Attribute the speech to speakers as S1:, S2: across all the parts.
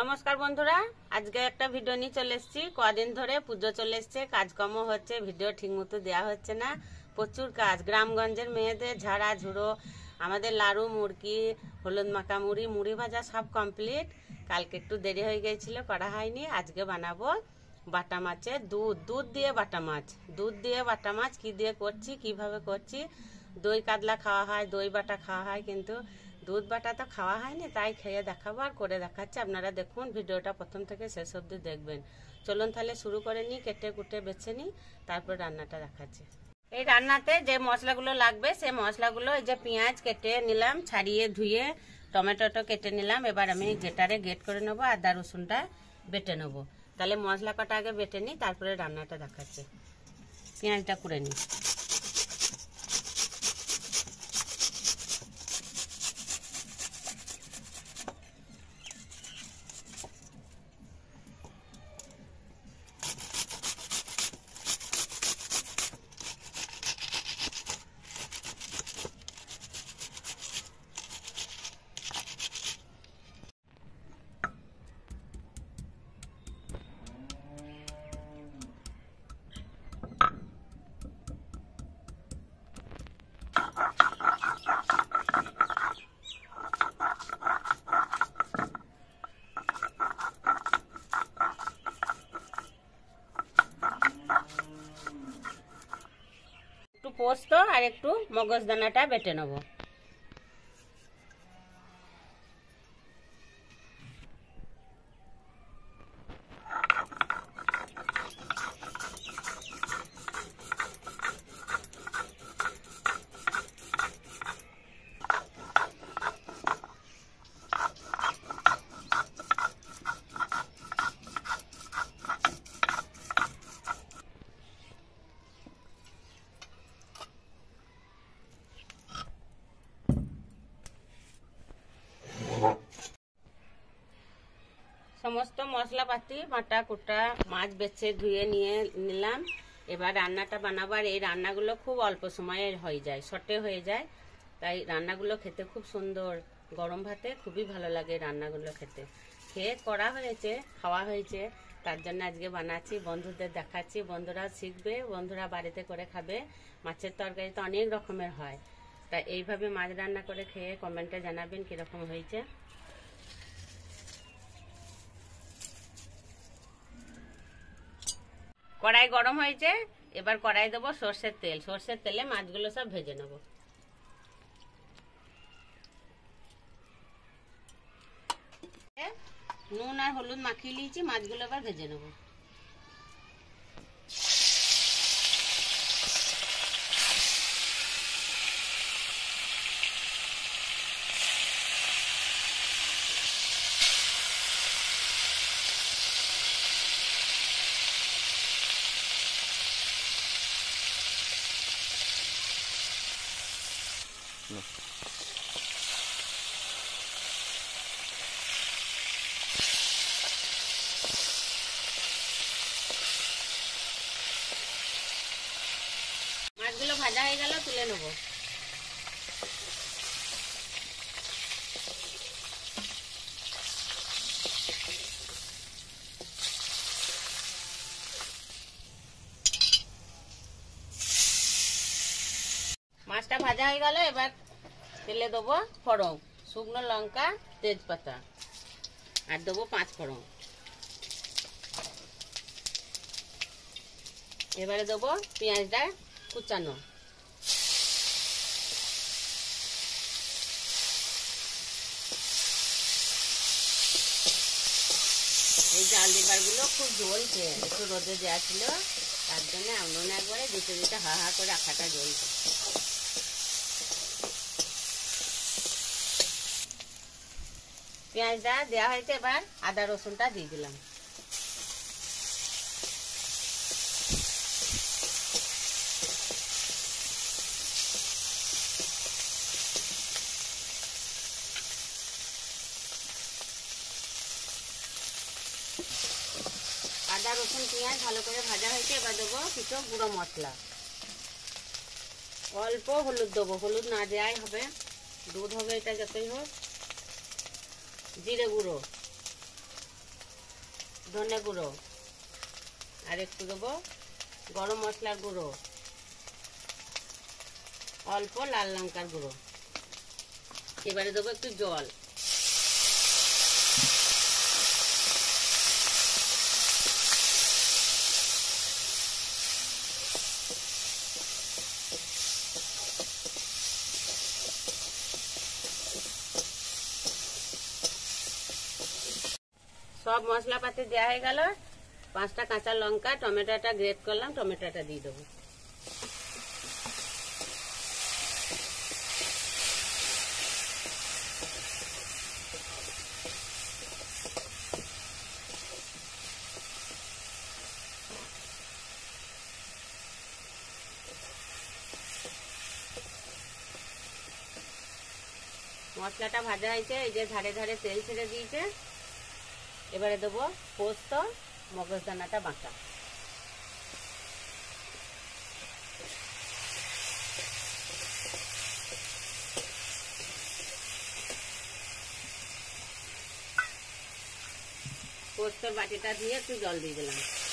S1: নমস্কার বন্ধুরা, আজকে একটা ভিডিও নিয়ে চলে এসেছি। কদিন ধরে পুজো চলে এসছে কাজকর্ম হচ্ছে ভিডিও ঠিক মতো দেওয়া হচ্ছে না। প্রচুর কাজ, গ্রামগঞ্জের মেয়েদের ঝাড়া, ঝুড়ো, আমাদের লাড়ু, মুরগি, হলুদ মাখা মুড়ি মুড়ি ভাজা সব কমপ্লিট কালকে একটু দেরি হয়ে গিয়েছিল করা হয়নি। আজকে বানাবো বাটা মাছের দুধ। দুধ দিয়ে বাটা মাছ। দুধ দিয়ে বাটা মাছ, কি দিয়ে করছি, কীভাবে করছি? দই কাতলা খাওয়া হয়, দই বাটা খাওয়া হয়, কিন্তু দুধ বাটা তো খাওয়া হয়নি, তাই খেয়ে দেখাবো আর করে দেখাচ্ছি। আপনারা দেখুন, ভিডিওটা প্রথম থেকে শেষ অবধি দেখবেন। চলুন তাহলে শুরু করে নিই, কেটে কুটে বেছে নিই, তারপর রান্নাটা দেখাচ্ছি। এই রান্নাতে যে মশলাগুলো লাগবে সে মশলাগুলো এই যে পেঁয়াজ কেটে নিলাম, ছাড়িয়ে ধুয়ে টমেটোটো কেটে নিলাম। এবার আমি গেটারে গেট করে নেব, আদা রসুনটা বেটে নেব। তাহলে মশলা কটা আগে বেটে নিই, তারপরে রান্নাটা দেখাচ্ছি। পেঁয়াজটা করে নিই। পোস্ত আর একটু মগজদানাটা বেটে নেব। সমস্ত মশলাপাতি বাটা কুটা মাছ বেছে ধুয়ে নিয়ে নিলাম। এবার রান্নাটা বানাবার এই রান্নাগুলো খুব অল্প সময়ে হয়ে যায়, শর্টে হয়ে যায়। তাই রান্নাগুলো খেতে খুব সুন্দর। গরম ভাতে খুবই ভালো লাগে রান্নাগুলো খেতে। খেয়ে করা হয়েছে, খাওয়া হয়েছে। তার জন্য আজকে বানাচ্ছি, বন্ধুদের দেখাচ্ছি, বন্ধুরা শিখবে, বন্ধুরা বাড়িতে করে খাবে। মাছের তরকারি তো অনেক রকমের হয়। তা এইভাবে মাছ রান্না করে খেয়ে কমেন্টে জানাবেন কীরকম হয়েছে। কড়াই গরম হয়েছে, এবার কড়াই দেবো সর্ষের তেল। সর্ষের তেলে মাছগুলো সব ভেজে নেব। নুন আর হলুদ মাখিয়ে নিয়েছি, মাছগুলো এবার ভেজে নেব। মাছগুলো ভাজা হয়ে গেল তুলে নেব। মাছটা ভাজা হয়ে গেল এবার তেলে দেবো ফড়ং শুকনো লঙ্কা, তেজপাতা। আর দেবো পাঁচ ফড়ং এবারে দেবো পেঁয়াজটা কুচানো। এই জাল দিবারগুলো খুব জ্বলছে একটু রোদে দেওয়া ছিল, তার জন্য এমন একবারে দিতে দিতে হা হা করে আখাটা জ্বলছে পেঁয়াজটা দেওয়া হয়েছে এবার আদা রসুনটা দিয়ে দিলাম। আদা, রসুন, পেঁয়াজ ভালো করে ভাজা হয়েছে, এবার দেবো কিছু গুঁড়ো মশলা। অল্প হলুদ দেবো, হলুদ না দেওয়াই হবে। দুধ হবে এটা যতই হোক। জিরে গুঁড়ো, ধনে গুঁড়ো, আর একটু দেবো গরম মশলার গুঁড়ো, অল্প লাল লঙ্কার গুঁড়ো। এবারে দেবো একটু জল। সব মশলাপাতি দেওয়া হয়ে গেল। পাঁচটা কাঁচা লঙ্কা, টমেটোটা গ্রেট করলাম, টমেটোটা দিয়ে দেবো। মশলাটা ভাজা হয়েছে, এই যে ধারে ধারে তেল ছেড়ে দিয়েছে। এবারে দেবো পোস্ত মগজদানাটা বাঁকা পোস্তর বাটিটা দিয়ে একটু জল দিয়ে দিলাম।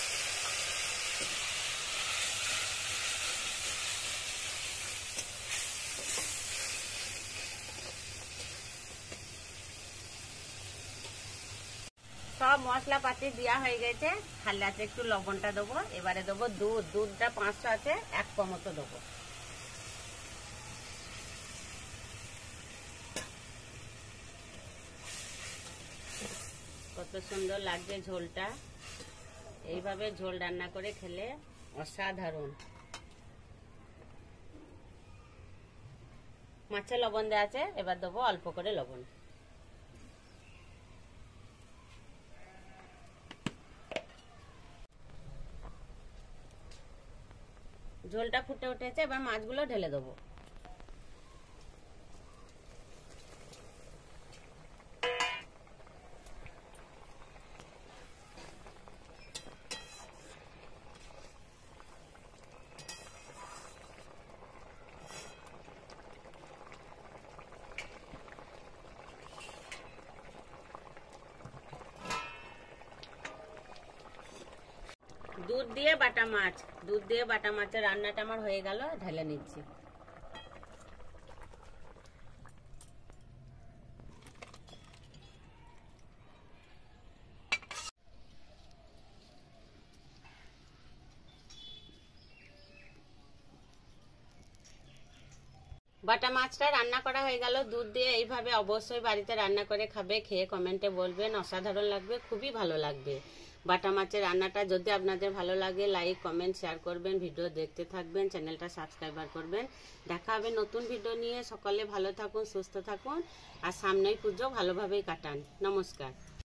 S1: মশলাপাতি দেওয়া হয়ে গেছে। হালদাতে একটু লবণটা দেবো, এবারে দেবো দুধ। দুধটা পাঁচশো আছে, এক মতো দেবো। কত সুন্দর লাগছে ঝোলটা। এইভাবে ঝোল রান্না করে খেলে অসাধারণ। মাছের লবণ দেওয়া আছে, এবার দেবো অল্প করে লবণ। ঝোলটা ফুটে উঠেছে এবার মাছগুলো ঢেলে দেবো। দুধ দিয়ে বাটা মাছ। দুধ দিয়ে বাটা মাছের রান্নাটা আমার হয়ে গেল ঢেলে নিচ্ছি। বাটা মাছটা রান্না করা হয়ে গেল। দুধ দিয়ে এইভাবে অবশ্যই বাড়িতে রান্না করে খাবে, খেয়ে কমেন্টে বলবেন। অসাধারণ লাগবে, খুবই ভালো লাগবে। বাটা মাছের রান্নাটা যদি আপনাদের ভালো লাগে লাইক কমেন্ট শেয়ার করবেন, ভিডিও দেখতে থাকবেন, চ্যানেলটা সাবস্ক্রাইবার করবেন। দেখা হবে নতুন ভিডিও নিয়ে। সকলে ভালো থাকুন, সুস্থ থাকুন। আর সামনেই পুজো ভালোভাবেই কাটান। নমস্কার।